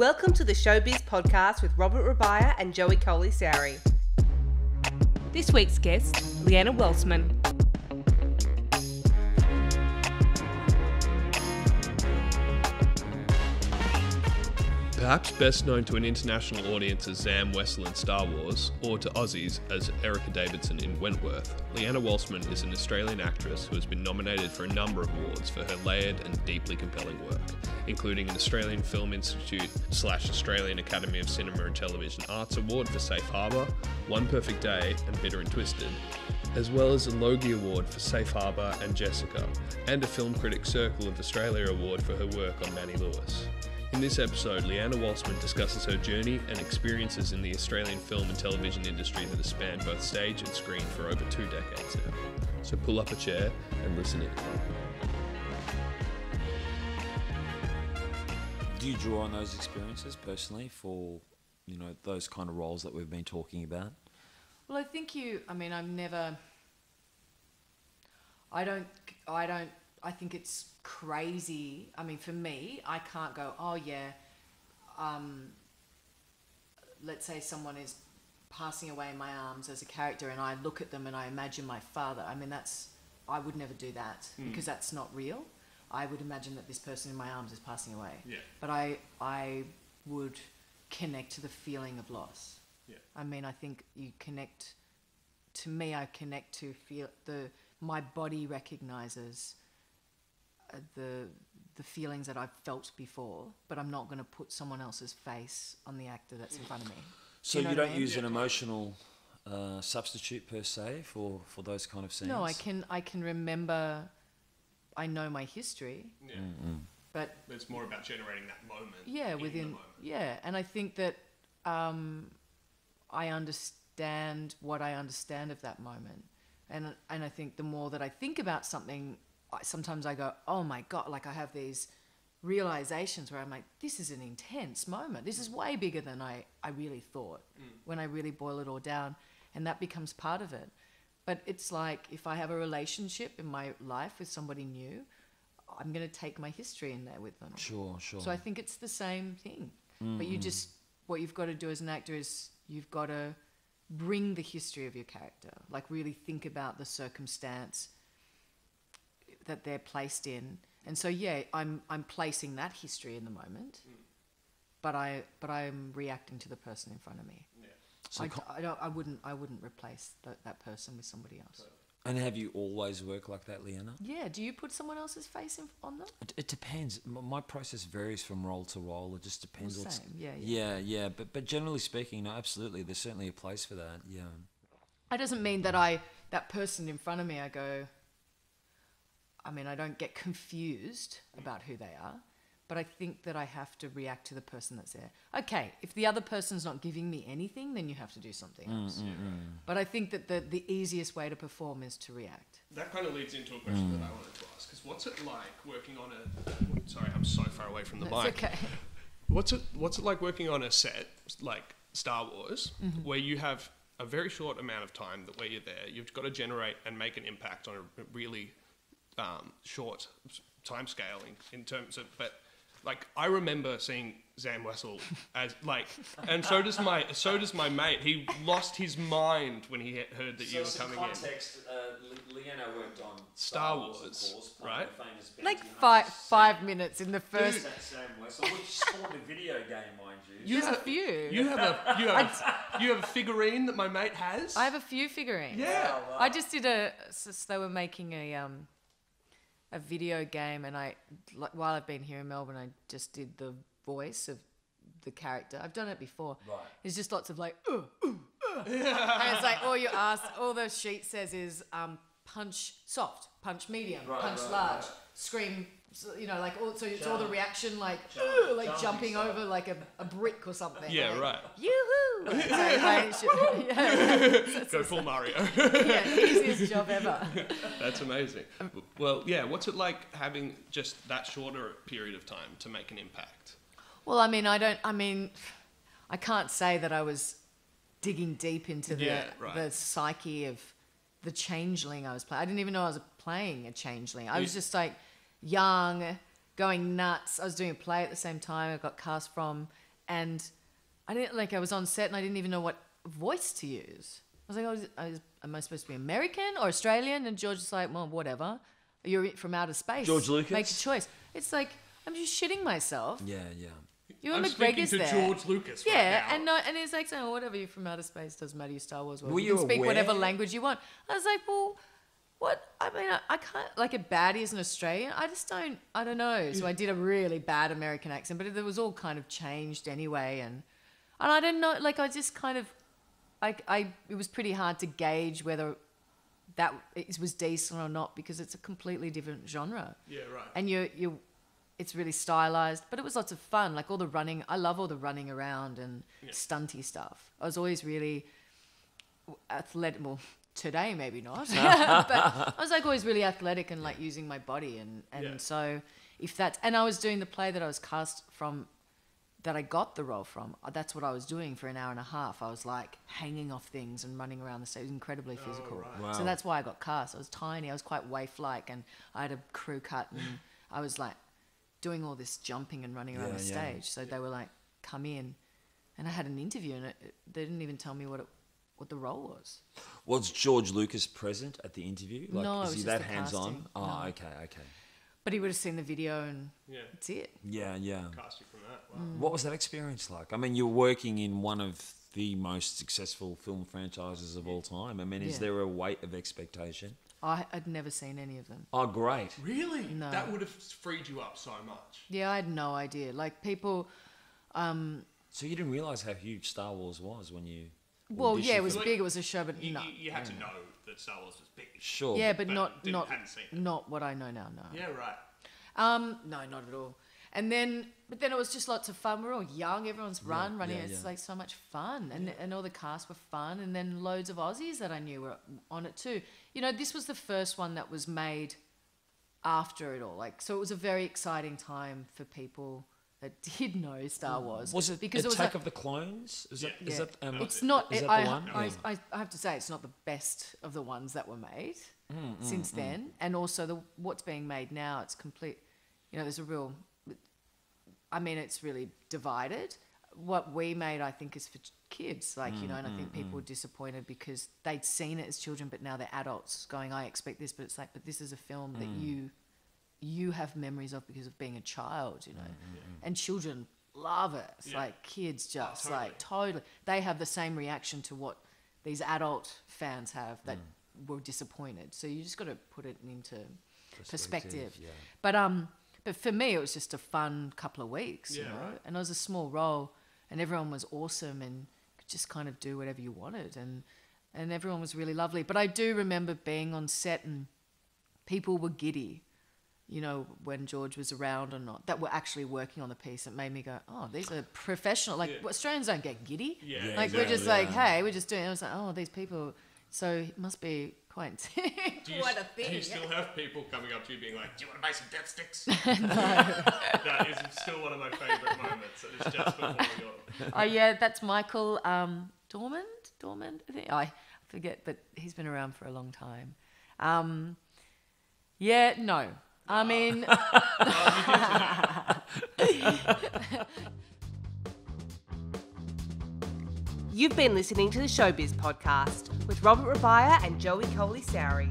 Welcome to the Showbiz podcast with Robert Rabiah and Joey Coley Sowry. This week's guest, Leeanna Walsman. Perhaps best known to an international audience as Zam Wesell in Star Wars, or to Aussies as Erica Davidson in Wentworth, Leeanna Walsman is an Australian actress who has been nominated for a number of awards for her layered and deeply compelling work, including an Australian Film Institute slash Australian Academy of Cinema and Television Arts Award for Safe Harbour, One Perfect Day, and Bitter and Twisted, as well as a Logie Award for Safe Harbour and Jessica, and a Film Critics Circle of Australia Award for her work on Manny Lewis. In this episode, Leeanna Walsman discusses her journey and experiences in the Australian film and television industry that has spanned both stage and screen for over two decades now. So pull up a chair and listen in. Do you draw on those experiences personally for, you know, those kind of roles that we've been talking about? Well, I think you. I mean, I'm never. I don't. I don't. I think it's crazy. I mean, for me, I can't go. Oh yeah. Um, let's say someone is passing away in my arms as a character, and I look at them and I imagine my father. I mean, that's. I would never do that because that's not real. I would imagine that this person in my arms is passing away. Yeah. But I. I would connect to the feeling of loss. Yeah. I mean, I think you connect. To me, I connect to feel the my body recognizes the the feelings that I've felt before, but I'm not going to put someone else's face on the actor that's in front of me. So you know you, don't mean? use an emotional uh, substitute per se for, for those kind of scenes? No, I can I can remember. I know my history, Yeah. but It's more about generating that moment. yeah, within yeah, and I think that um, I understand what I understand of that moment, and and I think the more that I think about something, I, sometimes I go, oh my god, like I have these realizations where I'm like, this is an intense moment. This is mm. way bigger than I I really thought mm. when I really boil it all down, and that becomes part of it. But it's like if I have a relationship in my life with somebody new, I'm going to take my history in there with them. Sure, sure. So I think it's the same thing. But you mm-hmm. just what you've got to do as an actor is you've got to bring the history of your character, like really think about the circumstance that they're placed in. And so yeah, I'm I'm placing that history in the moment. Hmm. But I but I'm reacting to the person in front of me. Yeah. So I, co- I don't I wouldn't I wouldn't replace that that person with somebody else. and have you always worked like that, Leeanna? Yeah, do you put someone else's face in, on them? It, it depends. M- My process varies from role to role. It just depends. Well, what's- same. Yeah, yeah. yeah, yeah. But but generally speaking, no, absolutely. There's certainly a place for that. Yeah. That doesn't mean that I that person in front of me I go I mean I don't get confused about who they are but I think that I have to react to the person that's there. Okay, if the other person's not giving me anything then you have to do something mm, else. Mm, mm. But I think that the the easiest way to perform is to react. That kind of leads into a question that I wanted to ask. because what's it like working on a? Sorry, I'm so far away from the That's mic. okay. What's it What's it like working on a set like Star Wars, Mm-hmm. where you have a very short amount of time that where you're there, you've got to generate and make an impact on a really um, short time scaling in terms of, but like I remember seeing Zam Wesell as like, and so does my so does my mate. He lost his mind when he he- heard that you were coming in. uh, Leeanna worked on Star Wars, right? Like 5 5 minutes in the first Zam Wesell, which spawned a video game, mind you. You There's a few. you have a you have you have a figurine that my mate has. I have a few figurines. yeah. I just did a. s- They were making a um, a video game, and I like, while I've been here in Melbourne, I just did the voice of the character. I've done it before. Right. It's just lots of like, ooh, ooh, uh. and it's like all you ask, all the sheet says is um, punch soft, punch medium, Right, punch right, large, scream. So, you know, like all, so it's all the reaction, like "Ugh," like jumping over like a, a brick or something. Yeah, like, right. Yoo-hoo! So, like, should- yeah, Go full Mario. yeah, easiest job ever. That's amazing. Well, yeah. What's it like having just that shorter period of time to make an impact? Well, I mean, I don't. I mean, I can't say that I was digging deep into the Yeah, right. the psyche of the changeling I was playing. I didn't even know I was playing a changeling. I was You- just like young, going nuts. I was doing a play at the same time. I got cast from, and I didn't like. I was on set and I didn't even know what voice to use. I was like, oh, is- I am I supposed to be American or Australian? And George was like, well, whatever. You're from outer space. George Lucas? Make a choice. It's like I'm just shitting myself. Yeah, yeah. Ewan I'm speaking McGregor's to there. George Lucas right Yeah, now. and no, and he's like saying, oh, whatever, you're from outer space, doesn't matter, you Star Wars. Whatever. Were you can you speak whatever language you want. I was like, well, what? I mean, I, I can't, like a baddie as an Australian, I just don't, I don't know. So I mm. did a really bad American accent, but it was all kind of changed anyway. And, and I don't know, like, I just kind of, I, I, it was pretty hard to gauge whether that it was decent or not because it's a completely different genre Yeah, right. and you you it's really stylized but it was lots of fun like all the running i love all the running around and stunty stuff i was always really athletic well today maybe not but i was like always really athletic and like using my body and and Yeah. so if that's and i was doing the play that i was cast from that I got the role from, uh, that's what I was doing for an hour and a half. I was like hanging off things and running around the stage. It was incredibly physical. Wow. So that's why I got cast. I was tiny. I was quite waif-like, and I had a crew cut, and I was like doing all this jumping and running around Yeah, the yeah. stage. So they were like, "Come in," and I had an interview, and it, it- they didn't even tell me what it, what the role was. Was George Lucas present at the interview? Like, No, it is was he just that hands on? casting. Oh, No. okay, okay. But he would have seen the video, and Yeah. that's it. Yeah, yeah. Cast you from that. Wow. Mm. What was that experience like? I mean, you're working in one of the most successful film franchises of all time. I mean, is Yeah. there a weight of expectation? I, I'd never seen any of them. Oh, great. Really? No. That would have freed you up so much. Yeah, I had no idea. Like people, um, So you didn't realize how huge Star Wars was when you. Well, yeah, it was Like, big. It was a show, but You, no. you, you had to know that Star Wars was big. Sure. Yeah, but but not didn't- not hadn't seen it. not what I know now. No. Yeah, right. Um, no, not at all. And then, but then it was just lots of fun. We're all young. Everyone's run, running. yeah, it's yeah. like so much fun, and and all the cast were fun. And then loads of Aussies that I knew were on it too. You know, this was the first one that was made after it all. Like, so it was a very exciting time for people that did know Star Wars. Was it because it was Attack a- of the Clones? Is that, Yeah. is that um, it's not. Is it- that I, the one? I, I, I have to say, it's not the best of the ones that were made Mm, since then, and also the what's being made now. It's complete. You know, there's a real. I mean, it's really divided. What we made, I think, is for kids, like you know, and I Mm, think people were disappointed because they'd seen it as children, but now they're adults going, "I expect this," but it's like, but this is a film that Mm. you you have memories of because of being a child, you know, Mm, and children love it. It's Yeah. like kids just totally. like totally. They have the same reaction to what these adult fans have that Mm. were disappointed. So you just got to put it into perspective. Perspective, yeah. But um, but for me, it was just a fun couple of weeks, you know. right. And it was a small role, and everyone was awesome and could just kind of do whatever you wanted, and and everyone was really lovely. But I do remember being on set and people were giddy. You know, when George was around or not, that were actually working on the piece. It made me go, "Oh, these are professional. Like Yeah. Australians don't get giddy. Yeah, Yeah, like we're just exactly, like, hey, we're just doing. It. I was like, oh, these people. So it must be quite. Do you, what a s- Do you still have people coming up to you being like, "Do you want to buy some death sticks?" that is still one of my favourite moments. It's just before your. oh yeah, that's Michael um, Dormand. Dormand, I think. I forget, but he's been around for a long time. Um, yeah, no. I mean, You've been listening to the Showbiz podcast with Robert Rabiah and Joey Coley Sowry.